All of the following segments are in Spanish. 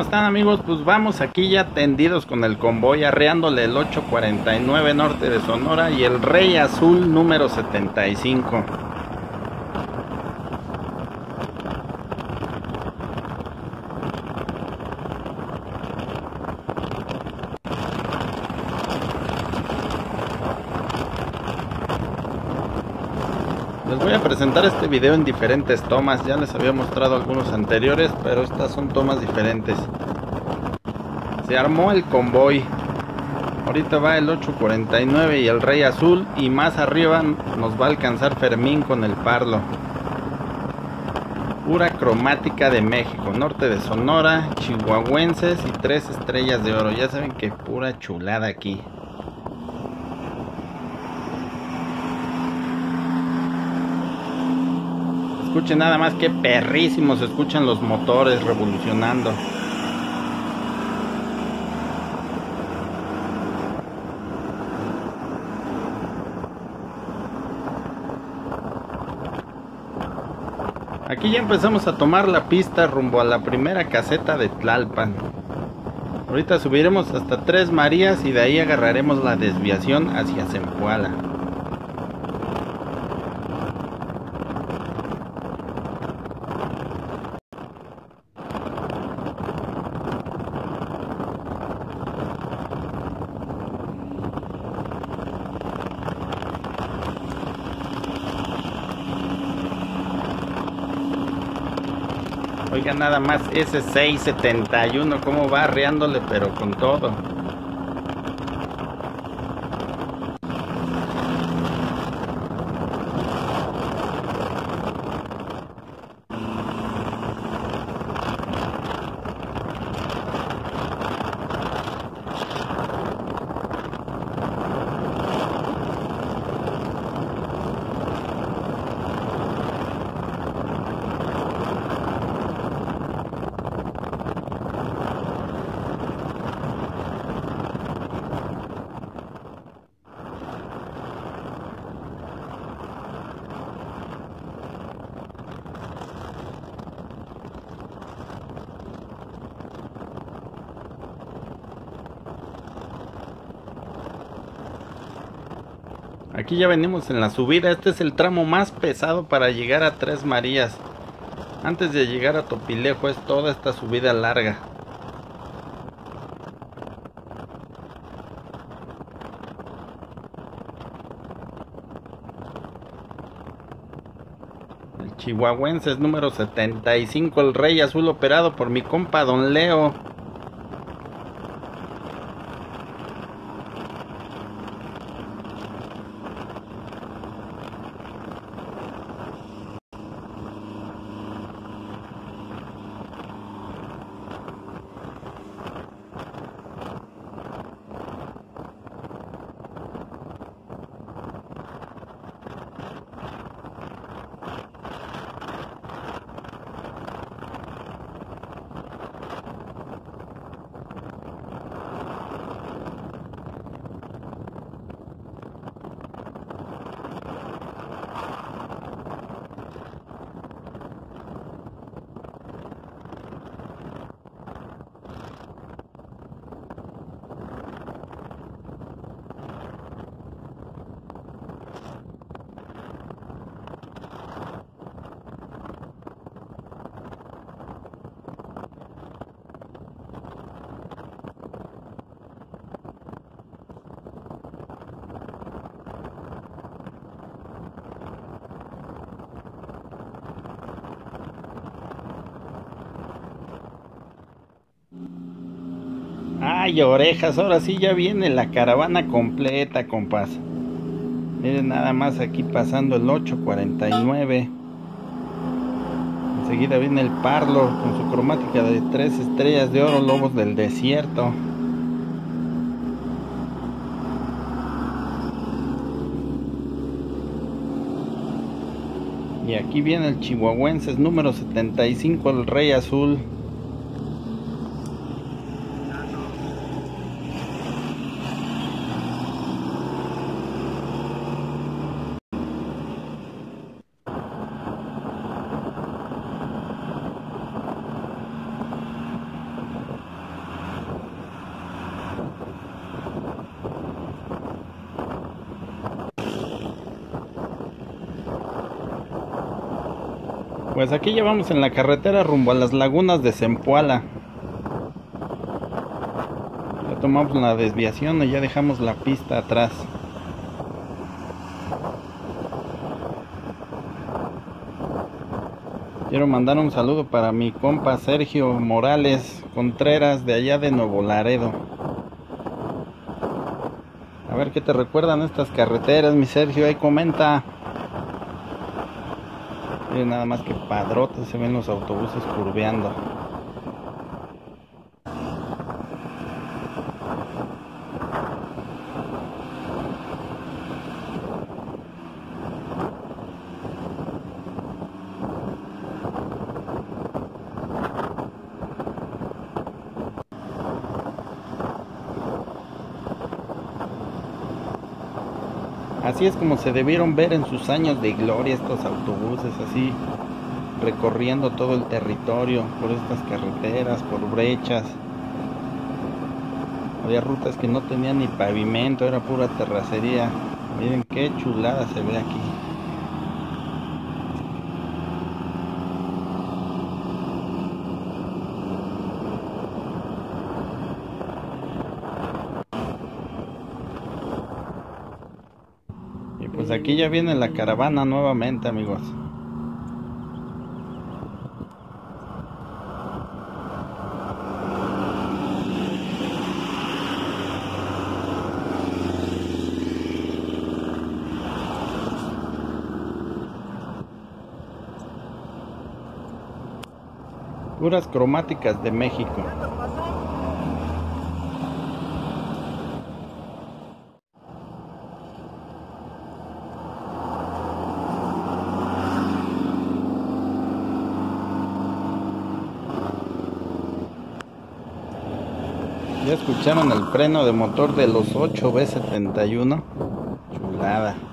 ¿Cómo están amigos? Pues vamos aquí ya tendidos con el convoy arreándole el 849 norte de Sonora y el Rey Azul número 75. Les voy a presentar este video en diferentes tomas, ya les había mostrado algunos anteriores, pero estas son tomas diferentes. Se armó el convoy. Ahorita va el 849 y el Rey Azul y más arriba nos va a alcanzar Fermín con el Parlo. Pura cromática de México, norte de Sonora, chihuahuenses y tres estrellas de oro. Ya saben que pura chulada aquí. Escuchen nada más que perrísimos se escuchan los motores revolucionando. Aquí ya empezamos a tomar la pista rumbo a la primera caseta de Tlalpan. Ahorita subiremos hasta Tres Marías y de ahí agarraremos la desviación hacia Zempoala. Nada más ese 671 como va arreándole pero con todo. Aquí ya venimos en la subida. Este es el tramo más pesado para llegar a Tres Marías. Antes de llegar a Topilejo es toda esta subida larga. El chihuahuense es número 75, el Rey Azul operado por mi compa Don Leo. Orejas, ahora sí ya viene la caravana completa, compás. Miren nada más aquí pasando el 849. Enseguida viene el Parlo con su cromática de tres estrellas de oro, lobos del desierto. Y aquí viene el chihuahuenses número 75, el Rey Azul. Pues aquí llevamos en la carretera rumbo a las lagunas de Zempoala. Ya tomamos la desviación y ya dejamos la pista atrás. Quiero mandar un saludo para mi compa Sergio Morales Contreras de allá de Nuevo Laredo. A ver qué te recuerdan estas carreteras, mi Sergio, ahí comenta. Nada más que padrotes se ven los autobuses curveando. Así es como se debieron ver en sus años de gloria estos autobuses, así recorriendo todo el territorio por estas carreteras, por brechas. Había rutas que no tenían ni pavimento, era pura terracería. Miren qué chulada se ve aquí. Pues aquí ya viene la caravana nuevamente amigos. Puras cromáticas de México Ya escucharon el freno de motor de los 8B71. Chulada.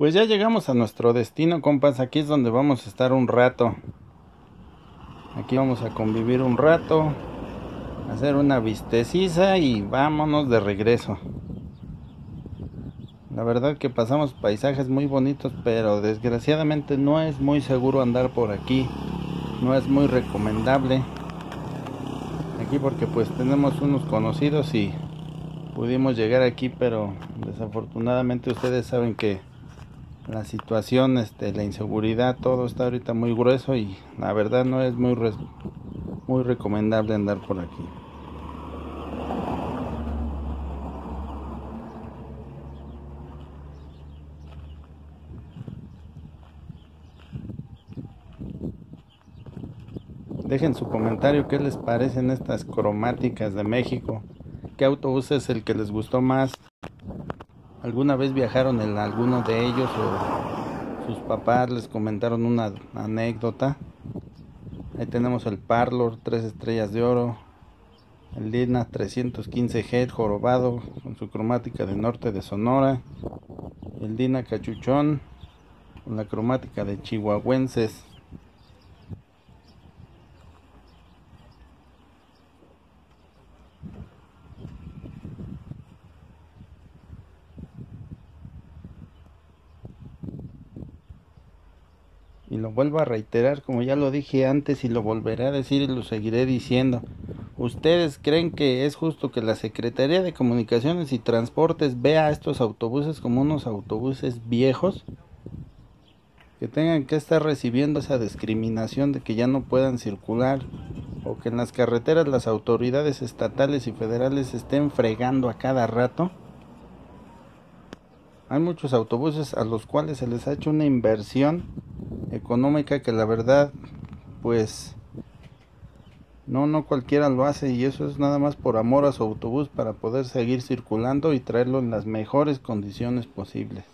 Pues ya llegamos a nuestro destino, compas. Aquí es donde vamos a estar un rato. Aquí vamos a convivir un rato. Hacer una vistecisa y vámonos de regreso. La verdad que pasamos paisajes muy bonitos, pero desgraciadamente no es muy seguro andar por aquí. No es muy recomendable. Aquí porque pues tenemos unos conocidos y pudimos llegar aquí, pero desafortunadamente ustedes saben que la situación, este, la inseguridad, todo está ahorita muy grueso y la verdad no es muy, muy recomendable andar por aquí. Dejen su comentario qué les parecen estas cromáticas de México. ¿Qué autobús es el que les gustó más? ¿Alguna vez viajaron en alguno de ellos o sus papás les comentaron una anécdota? Ahí tenemos el Parlor, 3 estrellas de oro, el Dina 315G jorobado con su cromática de norte de Sonora, el Dina Cachuchón con la cromática de Chihuahuenses y lo vuelvo a reiterar como ya lo dije antes y lo volveré a decir y lo seguiré diciendo. ¿Ustedes creen que es justo que la Secretaría de Comunicaciones y Transportes vea estos autobuses como unos autobuses viejos? Que tengan que estar recibiendo esa discriminación de que ya no puedan circular o que en las carreteras las autoridades estatales y federales estén fregando a cada rato. Hay muchos autobuses a los cuales se les ha hecho una inversión económica que la verdad pues no, no cualquiera lo hace y eso es nada más por amor a su autobús para poder seguir circulando y traerlo en las mejores condiciones posibles.